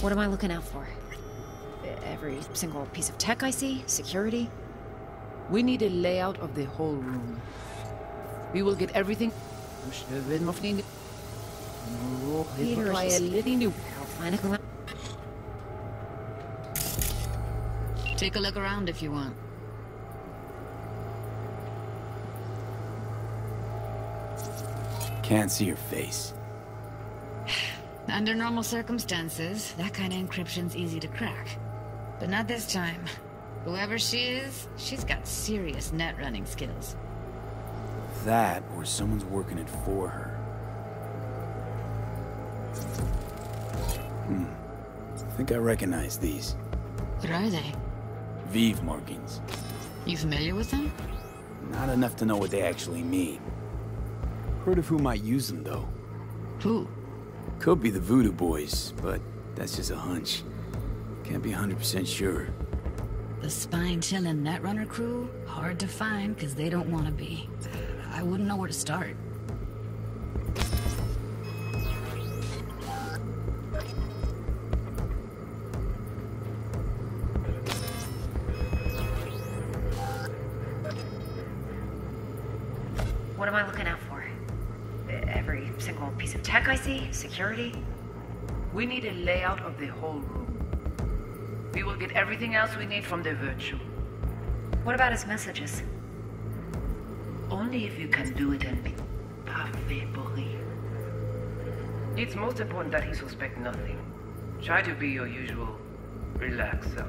What am I looking out for? Every single piece of tech I see? Security? We need a layout of the whole room. We will get everything. Peter, Try a he's- little new. I'll find a Take a look around if you want. Can't see your face. Under normal circumstances, that kind of encryption's easy to crack. But not this time. Whoever she is, she's got serious net running skills. That, or someone's working it for her. Hmm. I think I recognize these. What are they? Vive markings. You familiar with them? Not enough to know what they actually mean. Heard of who might use them, though. Who? Could be the Voodoo Boys, but that's just a hunch. Can't be 100% sure. The spine-chilling Netrunner crew? Hard to find, because they don't want to be. I wouldn't know where to start. What am I looking out for? Every single piece of tech I see? Security? We need a layout of the whole room. We will get everything else we need from the virtual. What about his messages? Only if you can do it and be pourri. It's most important that he suspect nothing. Try to be your usual relaxed self.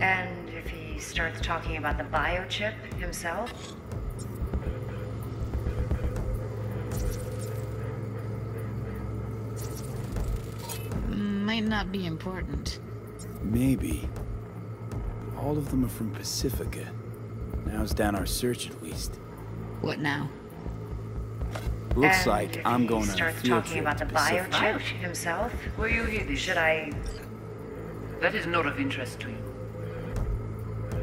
And if he starts talking about the biochip himself? Might not be important. Maybe. All of them are from Pacifica. Now's down our search at least. What now? Looks And like I'm going on a starts field talking about the to Pacifica. himself? Where you hear this? Should I That is not of interest to you.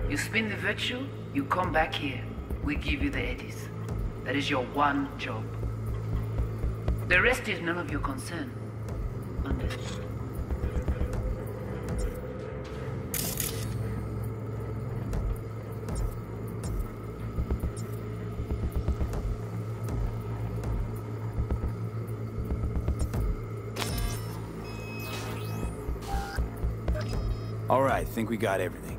You spin the virtue, you come back here. We give you the eddies. That is your one job. The rest is none of your concern. Understood? All right, think we got everything.